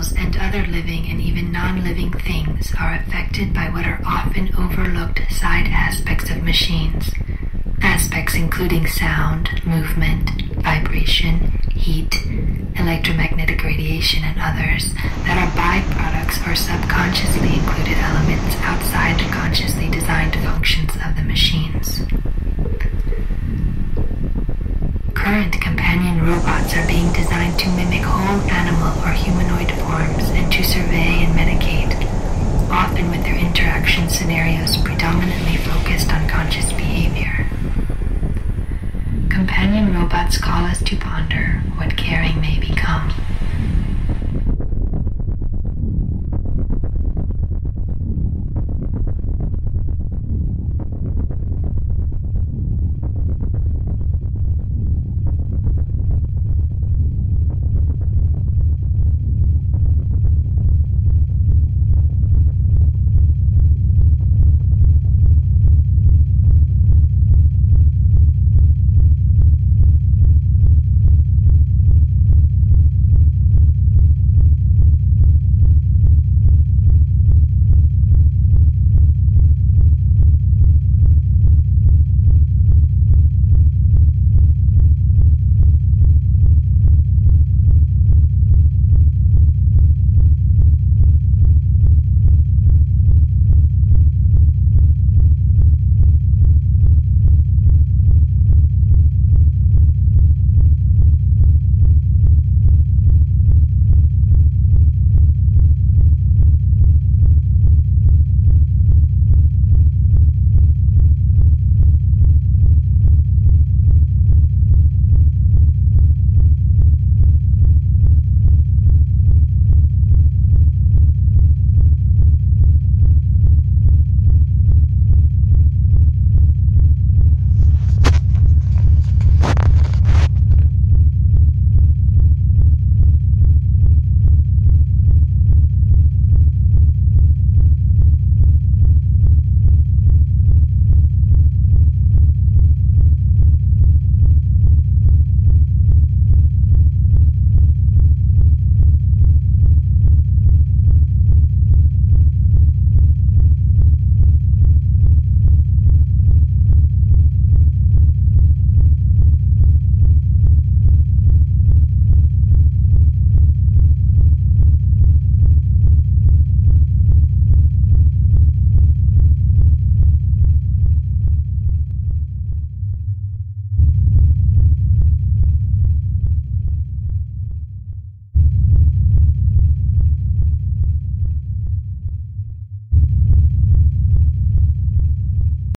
animals and other living and even non-living things are affected by what are often overlooked side aspects of machines. Aspects including sound, movement, vibration, heat, electromagnetic radiation, and others that are byproducts or subconsciously included elements outside the consciously designed functions of the machines. Current companion robots are being designed to mimic whole animal or humanoid forms and to survey